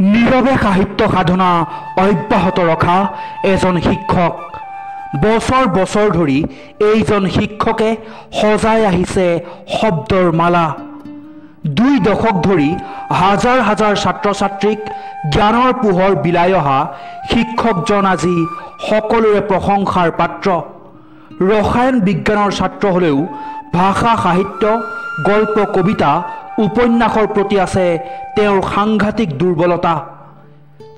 নীৰৱে সাহিত্য সাধনা অব্যাহত ৰখা এজন শিক্ষক। বছৰ বছৰ ধৰি এইজন শিক্ষকে সজাই আহিছে শব্দৰ মালা। দুই দশক ধৰি হাজাৰ হাজাৰ ছাত্ৰ ছাত্ৰীক জ্ঞানৰ পোহৰ বিলাই অহা শিক্ষকজন আজি সকলোৰে প্ৰশংসাৰ পাত্ৰ। ৰসায়ন বিজ্ঞানৰ ছাত্ৰ হ'লেও ভাষা সাহিত্য গল্প কবিতা উপন্যাসৰ প্ৰতি আছে তেওঁৰ সাংঘাতিক দুৰ্বলতা।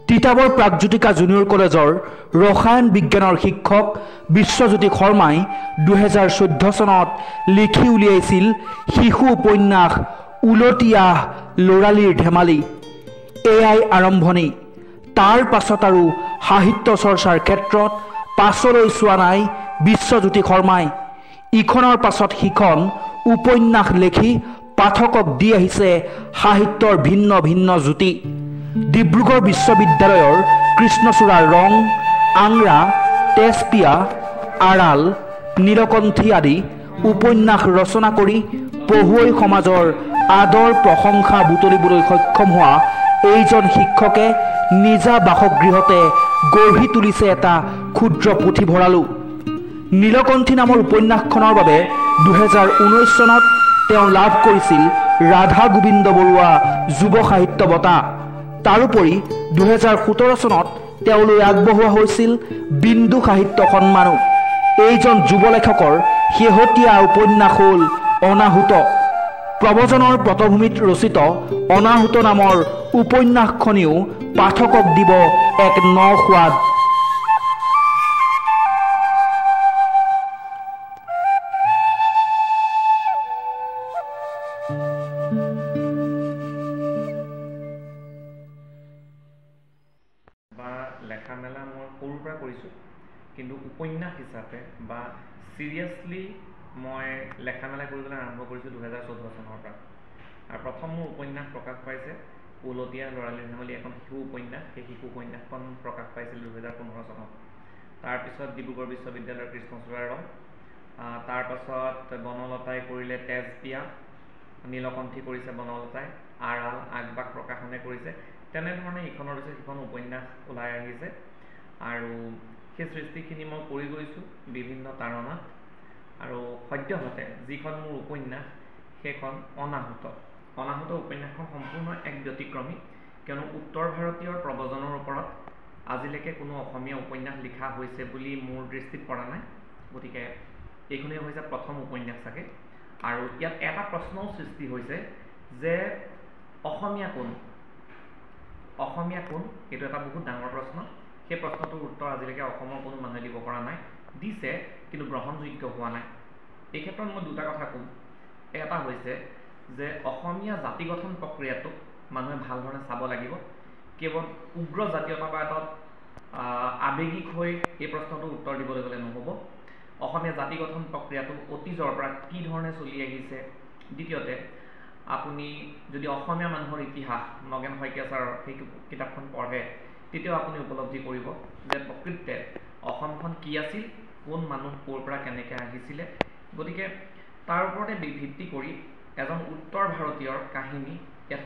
তিতাবৰ প্ৰাগজ্যোতিকা জুনিয়ৰ কলেজৰ ৰসায়ন বিজ্ঞানৰ শিক্ষক বিশ্বজ্যোতি শৰ্মাই দুহেজাৰ চৈধ্য চনত লিখি উলিয়াইছিল শিশু উপন্যাস উলটিয়া ল'ৰালিৰ ধেমালি। এয়াই আৰম্ভণি। তাৰ পাছত আৰু সাহিত্য চৰ্চাৰ ক্ষেত্ৰত পাছলৈ চোৱা নাই বিশ্বজ্যোতি শৰ্মাই। ইখনৰ পাছত সিখন উপন্যাস লিখি পাঠকক দি আহিছে সাহিত্যৰ ভিন্ন ভিন্ন জ্যোতি। ডিব্ৰুগড় বিশ্ববিদ্যালয়ৰ কৃষ্ণচূড়াৰ ৰং আংৰা তেজপিয়া আৰাল নীলকণ্ঠী আদি উপন্যাস ৰচনা কৰি পঢ়ুৱৈ সমাজৰ আদৰ প্ৰশংসা বুটলিবলৈ সক্ষম হোৱা এইজন শিক্ষকে নিজা বাসগৃহতে গঢ়ি তুলিছে এটা ক্ষুদ্ৰ পুথিভঁৰালো। নীলকণ্ঠী নামৰ উপন্যাসখনৰ বাবে দুহেজাৰ ঊনৈছ চনত তেওঁ লাভ কৰিছিল ৰাধা গোবিন্দ বৰুৱা যুৱ সাহিত্য বঁটা। তাৰোপৰি দুহেজাৰ সোতৰ চনত তেওঁলৈ আগবঢ়োৱা হৈছিল বিন্দু সাহিত্য সন্মানো। এইজন যুৱ লেখকৰ শেহতীয়া উপন্যাস হ'ল অনাহুত। প্ৰবচনৰ পটভূমিত ৰচিত অনাহুত নামৰ উপন্যাসখনিও পাঠকক দিব এক ন সোৱাদ পৰা কৰিছোঁ। কিন্তু উপন্যাস হিচাপে বা চিৰিয়াছলি মই লেখা মেলা কৰিবলৈ আৰম্ভ কৰিছোঁ দুহেজাৰ চৈধ্য চনৰ পৰা। আৰু প্ৰথম মোৰ উপন্যাস প্ৰকাশ পাইছে উলতীয়া ল'ৰালি ধেমালি এখন শিশু উপন্যাস। সেই শিশু উপন্যাসখন প্ৰকাশ পাইছিল দুহেজাৰ পোন্ধৰ চনত। তাৰপিছত ডিব্ৰুগড় বিশ্ববিদ্যালয়ৰ কৃষ্ণচূড়াৰ ৰং। তাৰপাছত বনলতাই কৰিলে তেজ পিয়া নীলকণ্ঠী কৰিছে বনলতাই। আৰাল আগবাগ প্ৰকাশনে কৰিছে। তেনেধৰণে ইখনৰ পিছত সিখন উপন্যাস ওলাই আহিছে। আৰু সেই সৃষ্টিখিনি মই কৰি গৈছোঁ বিভিন্ন তাৰণাত আৰু সদ্যহতে যিখন মোৰ উপন্যাস সেইখন অনাহুত। অনাহুত উপন্যাসখন সম্পূৰ্ণ এক ব্যতিক্ৰমী। কিয়নো উত্তৰ ভাৰতীয় প্ৰব্ৰজনৰ ওপৰত আজিলৈকে কোনো অসমীয়া উপন্যাস লিখা হৈছে বুলি মোৰ দৃষ্টিত পৰা নাই। গতিকে এইখনেই হৈছে প্ৰথম উপন্যাস চাগে। আৰু ইয়াত এটা প্ৰশ্নও সৃষ্টি হৈছে যে অসমীয়া কোন? অসমীয়া কোন? এইটো এটা বহুত ডাঙৰ প্ৰশ্ন। সেই প্ৰশ্নটোৰ উত্তৰ আজিলৈকে অসমৰ কোনো মানুহে দিব পৰা নাই। দিছে কিন্তু গ্ৰহণযোগ্য হোৱা নাই। এই ক্ষেত্ৰত মই দুটা কথা ক'ম। এটা হৈছে যে অসমীয়া জাতি গঠন প্ৰক্ৰিয়াটোক মানুহে ভাল ধৰণে চাব লাগিব। কেৱল উগ্ৰ জাতীয়তাবাদত আৱেগিক হৈ এই প্ৰশ্নটোৰ উত্তৰ দিবলৈ গ'লে নহ'ব। অসমীয়া জাতি গঠন প্ৰক্ৰিয়াটো অতীজৰ পৰা কি ধৰণে চলি আহিছে? দ্বিতীয়তে আপুনি যদি অসমীয়া মানুহৰ ইতিহাস নগেন শইকীয়া ছাৰৰ সেই কিতাপখন পঢ়ে তেতিয়াও আপুনি উপলব্ধি কৰিব যে প্ৰকৃততে অসমখন কি আছিল কোন মানুহ ক'ৰ পৰা কেনেকৈ আহিছিলে। গতিকে তাৰ ওপৰতে ভিত্তি কৰি এজন উত্তৰ ভাৰতীয়ৰ কাহিনী ইয়াত